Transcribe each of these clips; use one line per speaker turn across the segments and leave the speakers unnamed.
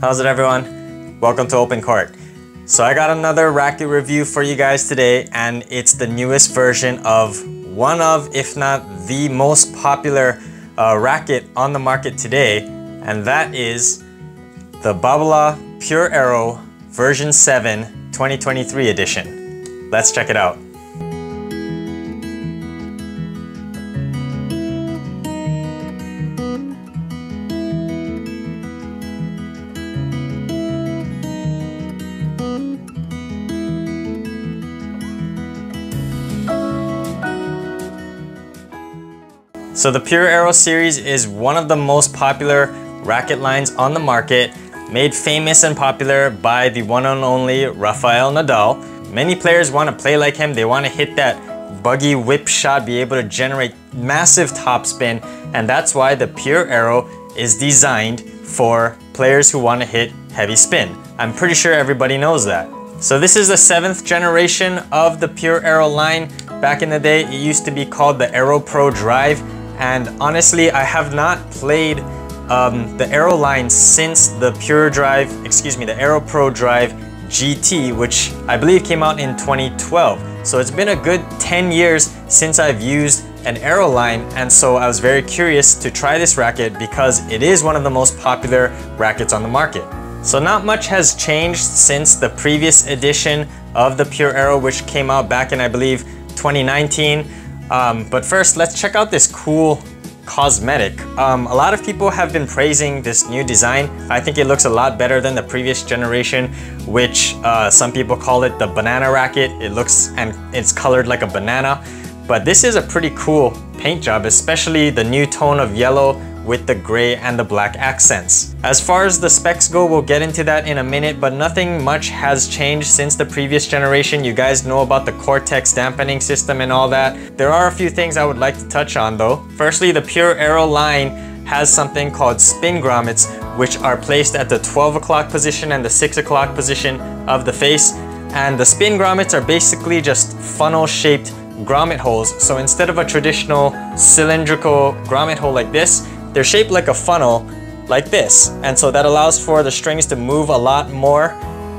How's it everyone? Welcome to Open Court. So I got another racket review for you guys today and it's the newest version of one of, if not the most popular uh, racket on the market today and that is the Babolat Pure Aero version 7 2023 edition. Let's check it out. So the Pure Aero series is one of the most popular racket lines on the market, made famous and popular by the one and only Rafael Nadal. Many players want to play like him, they want to hit that buggy whip shot, be able to generate massive topspin, and that's why the Pure Aero is designed for players who want to hit heavy spin. I'm pretty sure everybody knows that. So this is the seventh generation of the Pure Aero line. Back in the day, it used to be called the Aero Pro Drive and honestly, I have not played um, the Aero line since the Pure Drive, excuse me, the Aero Pro Drive GT, which I believe came out in 2012. So it's been a good 10 years since I've used an Aero line and so I was very curious to try this racket because it is one of the most popular rackets on the market. So not much has changed since the previous edition of the Pure Aero which came out back in I believe 2019. Um, but first, let's check out this cool cosmetic. Um, a lot of people have been praising this new design. I think it looks a lot better than the previous generation, which uh, some people call it the banana racket. It looks and it's colored like a banana. But this is a pretty cool paint job, especially the new tone of yellow with the gray and the black accents. As far as the specs go, we'll get into that in a minute, but nothing much has changed since the previous generation. You guys know about the Cortex dampening system and all that. There are a few things I would like to touch on though. Firstly, the Pure Aero line has something called spin grommets, which are placed at the 12 o'clock position and the 6 o'clock position of the face. And the spin grommets are basically just funnel-shaped grommet holes. So instead of a traditional cylindrical grommet hole like this, they're shaped like a funnel like this. And so that allows for the strings to move a lot more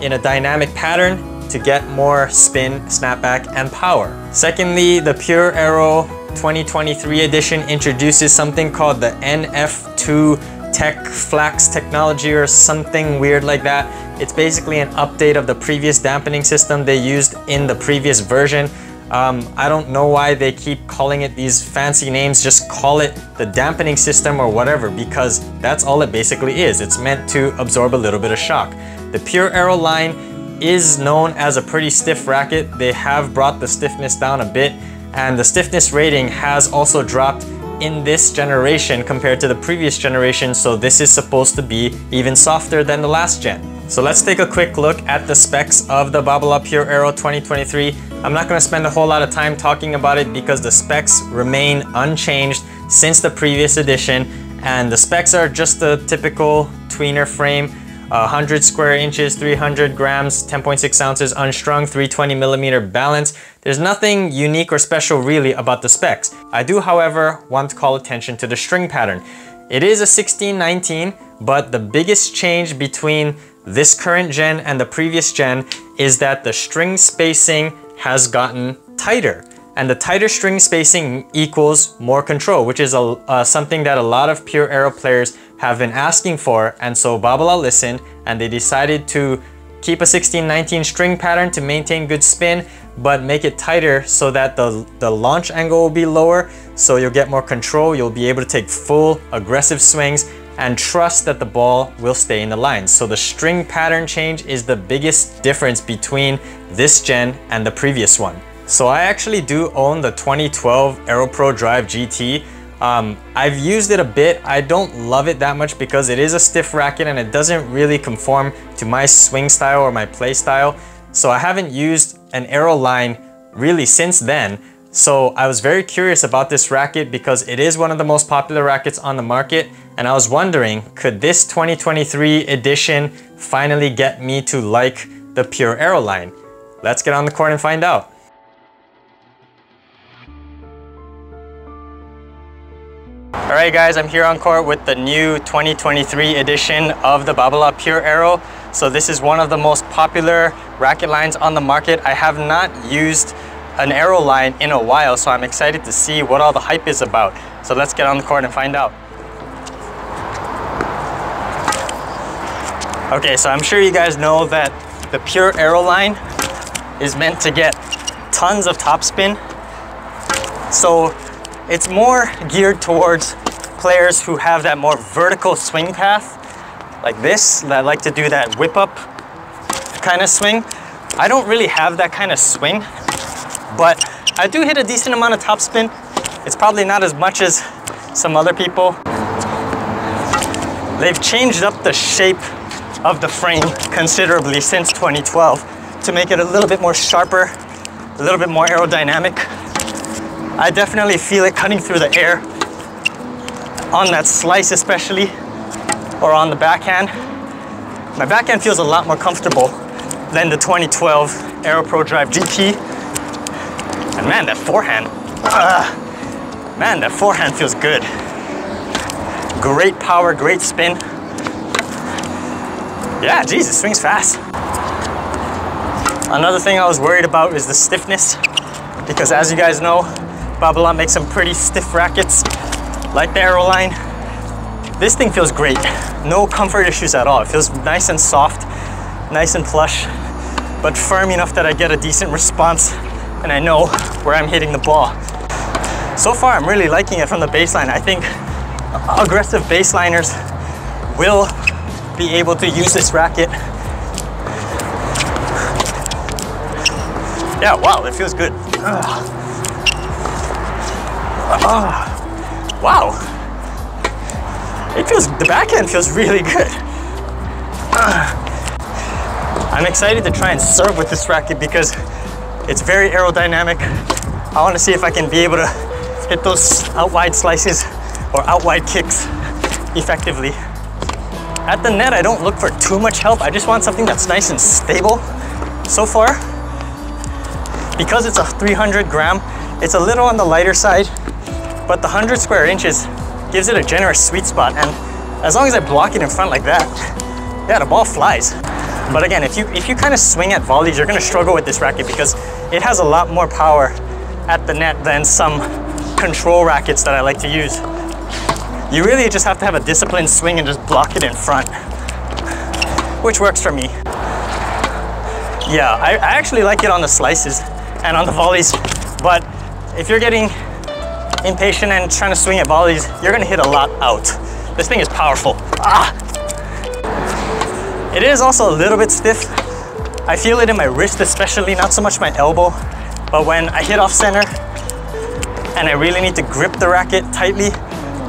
in a dynamic pattern to get more spin, snapback, and power. Secondly, the Pure Aero 2023 edition introduces something called the NF2 Tech Flax technology or something weird like that. It's basically an update of the previous dampening system they used in the previous version. Um, I don't know why they keep calling it these fancy names. Just call it the dampening system or whatever because that's all it basically is. It's meant to absorb a little bit of shock. The Pure Aero line is known as a pretty stiff racket. They have brought the stiffness down a bit and the stiffness rating has also dropped in this generation compared to the previous generation so this is supposed to be even softer than the last gen. So let's take a quick look at the specs of the Babolat Pure Aero 2023. I'm not going to spend a whole lot of time talking about it because the specs remain unchanged since the previous edition and the specs are just the typical tweener frame 100 square inches, 300 grams, 10.6 ounces unstrung, 320 millimeter balance. There's nothing unique or special really about the specs. I do, however, want to call attention to the string pattern. It is a 1619, but the biggest change between this current gen and the previous gen is that the string spacing has gotten tighter. And the tighter string spacing equals more control, which is a, uh, something that a lot of Pure Aero players have been asking for. And so Babolat listened and they decided to keep a 16-19 string pattern to maintain good spin, but make it tighter so that the, the launch angle will be lower. So you'll get more control. You'll be able to take full aggressive swings and trust that the ball will stay in the lines. So the string pattern change is the biggest difference between this gen and the previous one. So I actually do own the 2012 AeroPro Drive GT. Um, I've used it a bit. I don't love it that much because it is a stiff racket and it doesn't really conform to my swing style or my play style. So I haven't used an Aero line really since then. So I was very curious about this racket because it is one of the most popular rackets on the market and I was wondering, could this 2023 edition finally get me to like the Pure Aero line? Let's get on the court and find out. All right guys, I'm here on court with the new 2023 edition of the Babolat Pure Aero. So this is one of the most popular racket lines on the market. I have not used an aero line in a while, so I'm excited to see what all the hype is about. So let's get on the court and find out. Okay, so I'm sure you guys know that the Pure Aero line is meant to get tons of topspin. So it's more geared towards players who have that more vertical swing path, like this, that like to do that whip up kind of swing. I don't really have that kind of swing, but I do hit a decent amount of topspin. It's probably not as much as some other people. They've changed up the shape of the frame considerably since 2012 to make it a little bit more sharper, a little bit more aerodynamic. I definitely feel it cutting through the air on that slice especially, or on the backhand. My backhand feels a lot more comfortable than the 2012 Aero Pro Drive GT. And man, that forehand, uh, man, that forehand feels good. Great power, great spin. Yeah, Jesus, swings fast. Another thing I was worried about is the stiffness because as you guys know, Babolat makes some pretty stiff rackets like the Aeroline. This thing feels great. No comfort issues at all. It feels nice and soft, nice and plush, but firm enough that I get a decent response and I know where I'm hitting the ball. So far, I'm really liking it from the baseline. I think aggressive baseliners will be able to use this racket. Yeah, wow, it feels good. Uh, uh, wow. It feels, the backhand feels really good. Uh, I'm excited to try and serve with this racket because it's very aerodynamic. I want to see if I can be able to hit those out wide slices or out wide kicks effectively. At the net, I don't look for too much help. I just want something that's nice and stable. So far, because it's a 300 gram, it's a little on the lighter side, but the 100 square inches gives it a generous sweet spot. And as long as I block it in front like that, yeah, the ball flies. But again, if you, if you kind of swing at volleys, you're gonna struggle with this racket because it has a lot more power at the net than some control rackets that I like to use. You really just have to have a disciplined swing and just block it in front, which works for me. Yeah, I, I actually like it on the slices and on the volleys, but if you're getting impatient and trying to swing at volleys, you're gonna hit a lot out. This thing is powerful. Ah! It is also a little bit stiff. I feel it in my wrist especially, not so much my elbow, but when I hit off center and I really need to grip the racket tightly,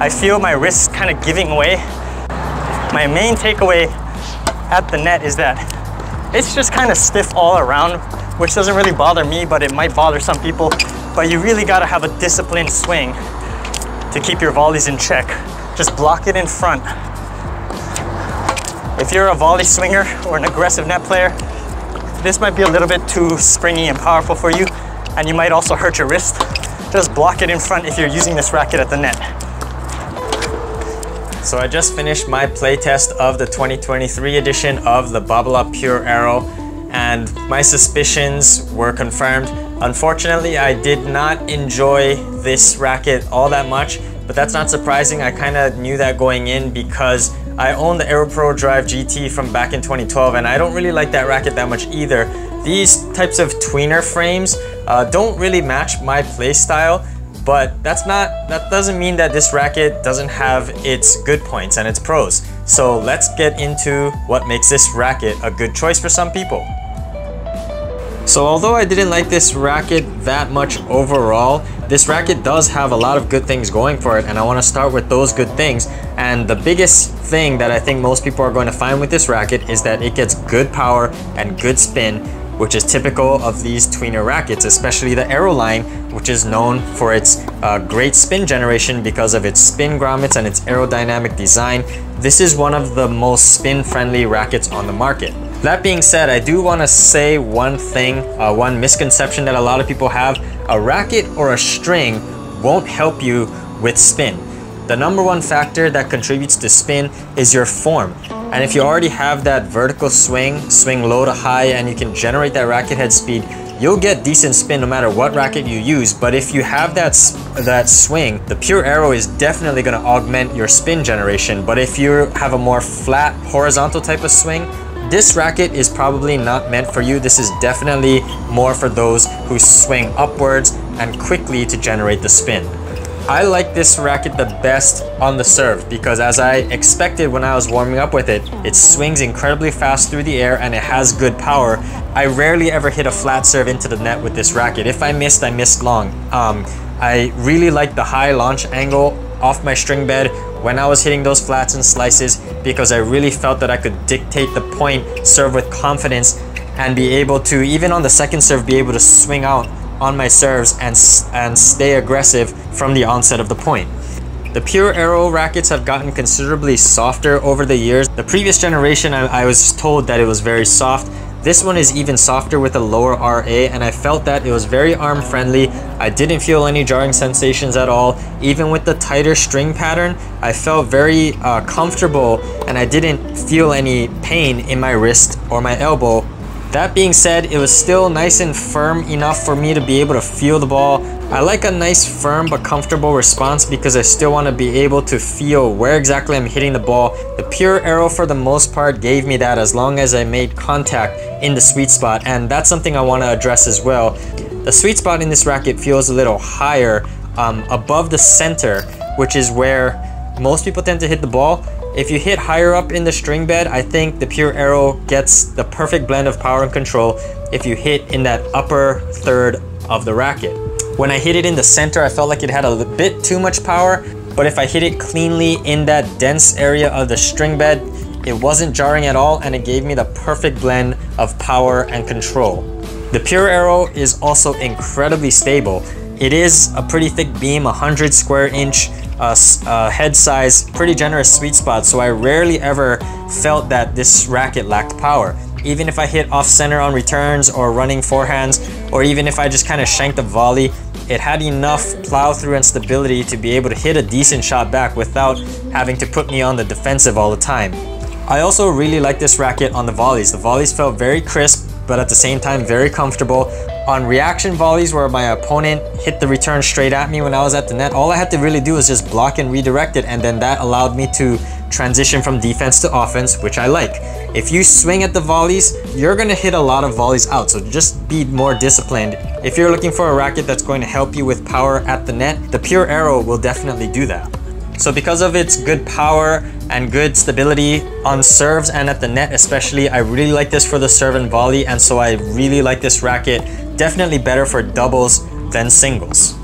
I feel my wrist kind of giving way. My main takeaway at the net is that it's just kind of stiff all around, which doesn't really bother me, but it might bother some people. But you really gotta have a disciplined swing to keep your volleys in check. Just block it in front. If you're a volley swinger or an aggressive net player, this might be a little bit too springy and powerful for you, and you might also hurt your wrist. Just block it in front if you're using this racket at the net. So I just finished my playtest of the 2023 edition of the Babolat Pure Aero and my suspicions were confirmed. Unfortunately, I did not enjoy this racket all that much, but that's not surprising. I kind of knew that going in because I own the AeroPro Drive GT from back in 2012 and I don't really like that racket that much either. These types of tweener frames uh, don't really match my play style but that's not, that doesn't mean that this racket doesn't have its good points and its pros. So let's get into what makes this racket a good choice for some people. So although I didn't like this racket that much overall, this racket does have a lot of good things going for it and I want to start with those good things. And the biggest thing that I think most people are going to find with this racket is that it gets good power and good spin which is typical of these tweener rackets, especially the Aero line, which is known for its uh, great spin generation because of its spin grommets and its aerodynamic design. This is one of the most spin-friendly rackets on the market. That being said, I do want to say one thing, uh, one misconception that a lot of people have. A racket or a string won't help you with spin. The number one factor that contributes to spin is your form. And if you already have that vertical swing, swing low to high, and you can generate that racket head speed, you'll get decent spin no matter what racket you use. But if you have that, that swing, the Pure Aero is definitely gonna augment your spin generation. But if you have a more flat, horizontal type of swing, this racket is probably not meant for you. This is definitely more for those who swing upwards and quickly to generate the spin. I like this racket the best on the serve because as I expected when I was warming up with it, it swings incredibly fast through the air and it has good power. I rarely ever hit a flat serve into the net with this racket. If I missed, I missed long. Um, I really like the high launch angle off my string bed when I was hitting those flats and slices because I really felt that I could dictate the point, serve with confidence, and be able to, even on the second serve, be able to swing out on my serves and, and stay aggressive from the onset of the point. The Pure Aero rackets have gotten considerably softer over the years. The previous generation, I, I was told that it was very soft. This one is even softer with a lower RA and I felt that it was very arm friendly. I didn't feel any jarring sensations at all. Even with the tighter string pattern, I felt very uh, comfortable and I didn't feel any pain in my wrist or my elbow that being said, it was still nice and firm enough for me to be able to feel the ball. I like a nice firm but comfortable response because I still want to be able to feel where exactly I'm hitting the ball. The Pure Aero for the most part gave me that as long as I made contact in the sweet spot and that's something I want to address as well. The sweet spot in this racket feels a little higher um, above the center which is where most people tend to hit the ball if you hit higher up in the string bed, I think the Pure Aero gets the perfect blend of power and control if you hit in that upper third of the racket. When I hit it in the center, I felt like it had a bit too much power, but if I hit it cleanly in that dense area of the string bed, it wasn't jarring at all and it gave me the perfect blend of power and control. The Pure Aero is also incredibly stable. It is a pretty thick beam, 100 square inch uh, uh, head size, pretty generous sweet spot, so I rarely ever felt that this racket lacked power. Even if I hit off center on returns or running forehands, or even if I just kind of shanked a volley, it had enough plow through and stability to be able to hit a decent shot back without having to put me on the defensive all the time. I also really like this racket on the volleys. The volleys felt very crisp, but at the same time very comfortable. On reaction volleys where my opponent hit the return straight at me when I was at the net, all I had to really do was just block and redirect it and then that allowed me to transition from defense to offense, which I like. If you swing at the volleys, you're gonna hit a lot of volleys out, so just be more disciplined. If you're looking for a racket that's going to help you with power at the net, the Pure Aero will definitely do that. So because of its good power and good stability on serves and at the net especially, I really like this for the serve and volley and so I really like this racket. Definitely better for doubles than singles.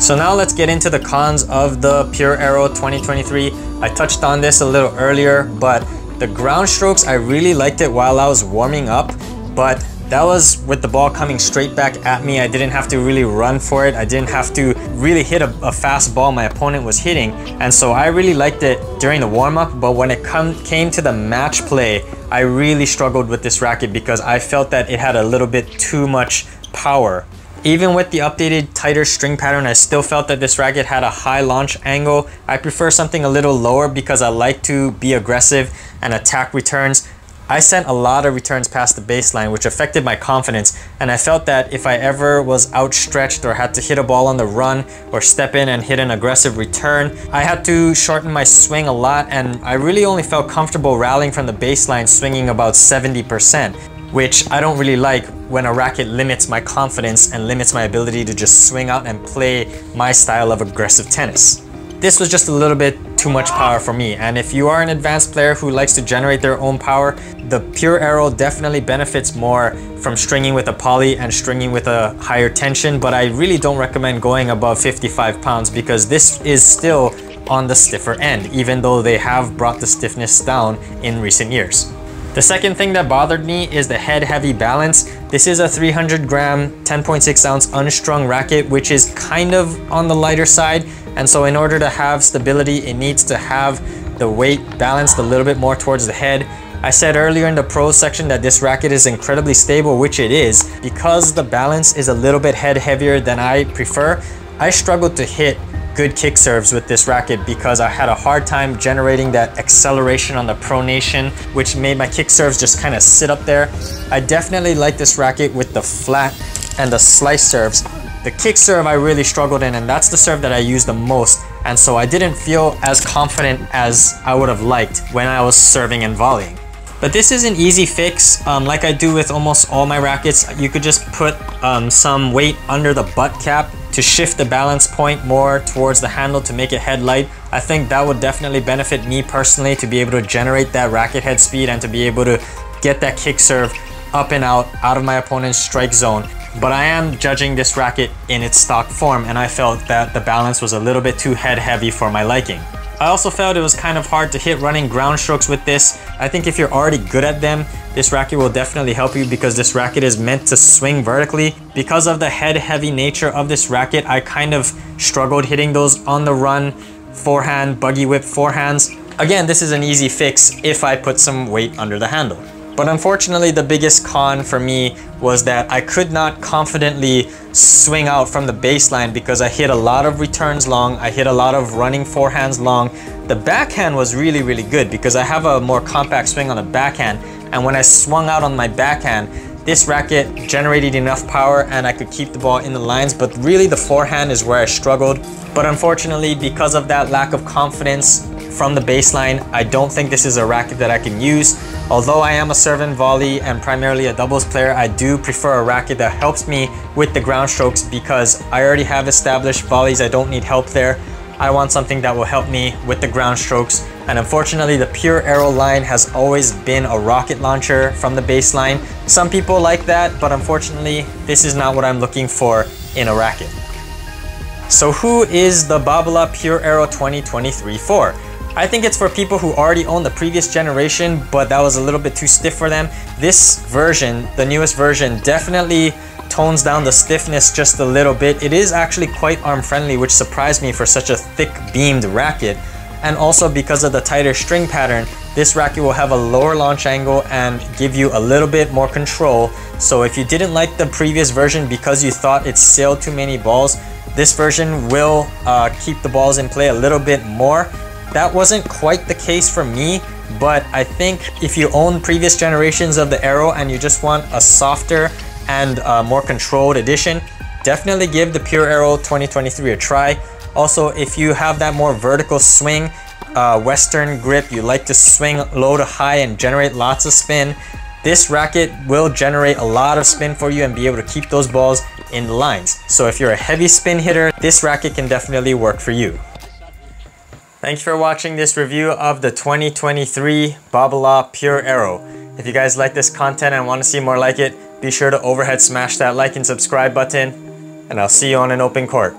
So now let's get into the cons of the Pure Aero 2023. I touched on this a little earlier, but the ground strokes, I really liked it while I was warming up, but that was with the ball coming straight back at me. I didn't have to really run for it. I didn't have to really hit a, a fast ball my opponent was hitting. And so I really liked it during the warm-up, but when it come, came to the match play, I really struggled with this racket because I felt that it had a little bit too much power. Even with the updated tighter string pattern, I still felt that this racket had a high launch angle. I prefer something a little lower because I like to be aggressive and attack returns. I sent a lot of returns past the baseline, which affected my confidence, and I felt that if I ever was outstretched or had to hit a ball on the run or step in and hit an aggressive return, I had to shorten my swing a lot, and I really only felt comfortable rallying from the baseline swinging about 70%, which I don't really like when a racket limits my confidence and limits my ability to just swing out and play my style of aggressive tennis. This was just a little bit too much power for me. And if you are an advanced player who likes to generate their own power, the Pure Aero definitely benefits more from stringing with a poly and stringing with a higher tension, but I really don't recommend going above 55 pounds because this is still on the stiffer end, even though they have brought the stiffness down in recent years. The second thing that bothered me is the head heavy balance. This is a 300 gram, 10.6 ounce unstrung racket, which is kind of on the lighter side. And so in order to have stability, it needs to have the weight balanced a little bit more towards the head. I said earlier in the pros section that this racket is incredibly stable, which it is. Because the balance is a little bit head heavier than I prefer, I struggled to hit good kick serves with this racket because I had a hard time generating that acceleration on the pronation, which made my kick serves just kind of sit up there. I definitely like this racket with the flat and the slice serves. The kick serve I really struggled in and that's the serve that I use the most. And so I didn't feel as confident as I would have liked when I was serving and volleying. But this is an easy fix. Um, like I do with almost all my rackets, you could just put um, some weight under the butt cap to shift the balance point more towards the handle to make it head light. I think that would definitely benefit me personally to be able to generate that racket head speed and to be able to get that kick serve up and out, out of my opponent's strike zone. But I am judging this racket in its stock form and I felt that the balance was a little bit too head heavy for my liking. I also felt it was kind of hard to hit running ground strokes with this. I think if you're already good at them, this racket will definitely help you because this racket is meant to swing vertically. Because of the head heavy nature of this racket, I kind of struggled hitting those on the run, forehand, buggy whip forehands. Again, this is an easy fix if I put some weight under the handle. But unfortunately, the biggest con for me was that I could not confidently swing out from the baseline because I hit a lot of returns long, I hit a lot of running forehands long. The backhand was really, really good because I have a more compact swing on the backhand. And when I swung out on my backhand, this racket generated enough power and I could keep the ball in the lines, but really the forehand is where I struggled. But unfortunately, because of that lack of confidence from the baseline, I don't think this is a racket that I can use. Although I am a serve and volley and primarily a doubles player, I do prefer a racket that helps me with the ground strokes because I already have established volleys. I don't need help there. I want something that will help me with the ground strokes. And unfortunately, the Pure Aero line has always been a rocket launcher from the baseline. Some people like that, but unfortunately, this is not what I'm looking for in a racket. So who is the Babolat Pure Aero 2023 for? I think it's for people who already own the previous generation, but that was a little bit too stiff for them. This version, the newest version, definitely tones down the stiffness just a little bit. It is actually quite arm friendly, which surprised me for such a thick beamed racket. And also because of the tighter string pattern, this racket will have a lower launch angle and give you a little bit more control. So if you didn't like the previous version because you thought it sailed too many balls, this version will uh, keep the balls in play a little bit more that wasn't quite the case for me, but I think if you own previous generations of the Aero and you just want a softer and uh, more controlled edition, definitely give the Pure Aero 2023 a try. Also, if you have that more vertical swing, uh, Western grip, you like to swing low to high and generate lots of spin, this racket will generate a lot of spin for you and be able to keep those balls in the lines. So if you're a heavy spin hitter, this racket can definitely work for you. Thanks for watching this review of the 2023 Babolat Pure Aero. If you guys like this content and want to see more like it, be sure to overhead smash that like and subscribe button, and I'll see you on an open court.